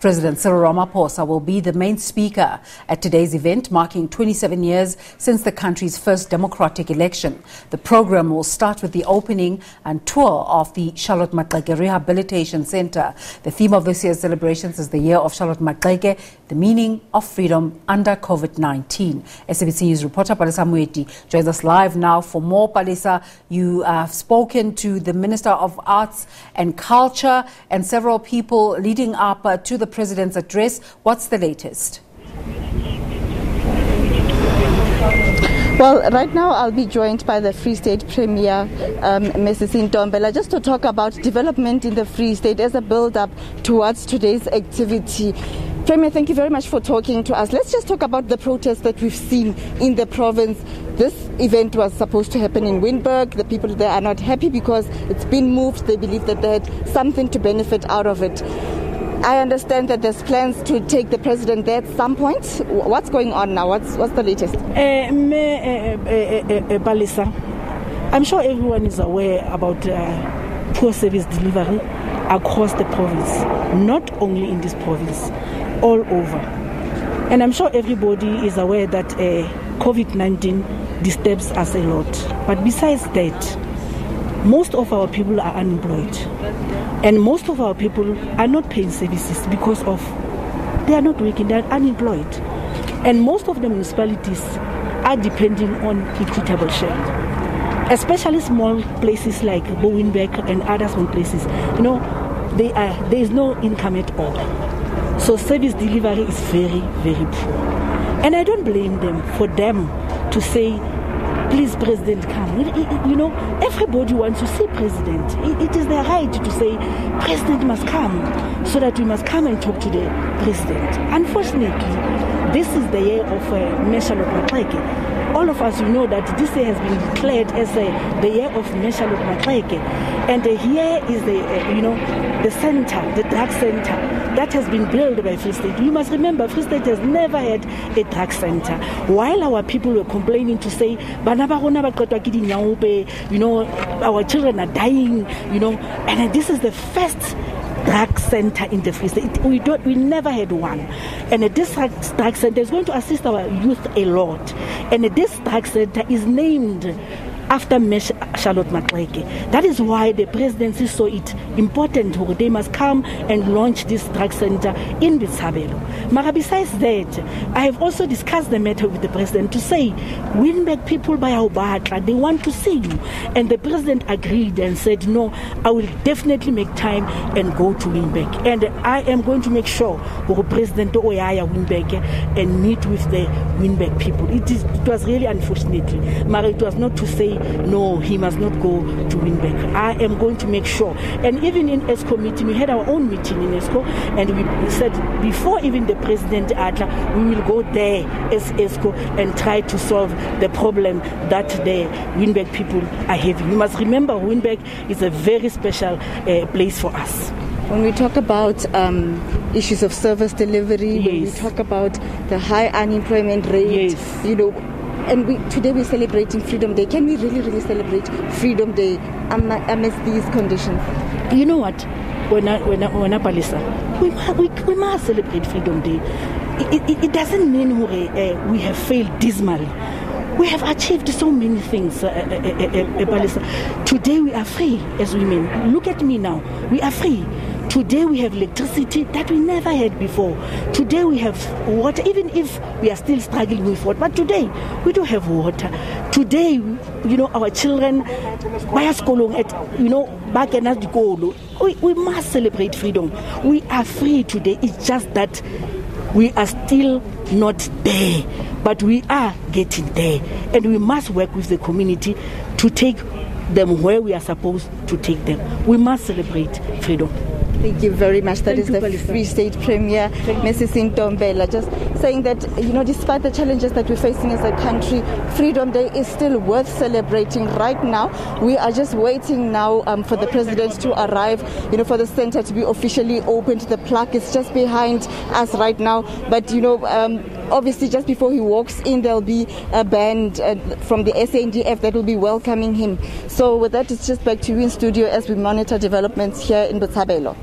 President Cyril Ramaphosa will be the main speaker at today's event, marking 27 years since the country's first democratic election. The program will start with the opening and tour of the Charlotte Maxeke Rehabilitation Center. The theme of this year's celebrations is the year of Charlotte Maxeke, the meaning of freedom under COVID 19. SABC News reporter Palesa Moeti joins us live now for more. Palesa, you have spoken to the Minister of Arts and Culture and several people leading up uh, to the president's address. What's the latest? Well, right now I'll be joined by the Free State Premier, um, Mrs. Ntombela, just to talk about development in the Free State as a build-up towards today's activity. Premier, thank you very much for talking to us. Let's just talk about the protests that we've seen in the province. This event was supposed to happen in Winburg. The people there are not happy because it's been moved. They believe that they had something to benefit out of it. I understand that there's plans to take the president there at some point. What's going on now? What's, what's the latest? Uh, uh, Balisa, I'm sure everyone is aware about uh, poor service delivery across the province, not only in this province, all over. And I'm sure everybody is aware that uh, COVID 19 disturbs us a lot. But besides that, most of our people are unemployed. And most of our people are not paying services because of they are not working, they are unemployed. And most of the municipalities are depending on equitable share. Especially small places like Bowenbeck and other small places. You know, they are there is no income at all. So service delivery is very, very poor. And I don't blame them for them to say please president come you know everybody wants to see president it is their right to say president must come so that we must come and talk to the president unfortunately this is the year of uh, Meshalot Maxeke. All of us you know that this year has been declared as uh, the year of Meshalot Maxeke. And uh, here is the, uh, you know, the center, the drug center that has been built by Free State. You must remember, Free State has never had a drug center. While our people were complaining to say, you know, our children are dying, you know, and this is the first drug center in the Free State. We don't, we never had one, and this drug center is going to assist our youth a lot. And this drug center is named after Charlotte Maxeke. That is why the presidency saw it important that they must come and launch this drug center in Botshabelo. Mara, besides that, I have also discussed the matter with the president to say, Winburg people by our batla, they want to see you. And the president agreed and said, no, I will definitely make time and go to Winburg. And I am going to make sure President Oyaya Winburg and meet with the Winburg people. It, is, it was really unfortunately, Mara, it was not to say no, he must not go to Winburg. I am going to make sure. And even in EXCO meeting, we had our own meeting in EXCO, and we said before even the president Adler, we will go there as EXCO and try to solve the problem that the Winburg people are having. You must remember, Winburg is a very special uh, place for us. When we talk about um, issues of service delivery, yes. when we talk about the high unemployment rate, yes. you know, and we, today we're celebrating Freedom Day. Can we really, really celebrate Freedom Day amidst these conditions? You know what? When I, when I, when I Palesa, we, we, we must celebrate Freedom Day. It, it, it doesn't mean uh, we have failed dismally. We have achieved so many things, uh, uh, uh, Today we are free as women. Look at me now. We are free. Today we have electricity that we never had before. Today we have water, even if we are still struggling with water. But today we do have water. Today, you know, our children, at, you know, back in the we, we must celebrate freedom. We are free today. It's just that we are still not there, but we are getting there. And we must work with the community to take them where we are supposed to take them. We must celebrate freedom. Thank you very much. That Thank is the Palesa. Free State Premier, Mrs. Ntombela, just saying that, you know, despite the challenges that we're facing as a country, Freedom Day is still worth celebrating right now. We are just waiting now um, for the President to arrive, you know, for the center to be officially opened. The plaque is just behind us right now. But, you know, um, obviously just before he walks in, there'll be a band uh, from the SANDF that will be welcoming him. So with that, it's just back to you in studio as we monitor developments here in Botshabelo.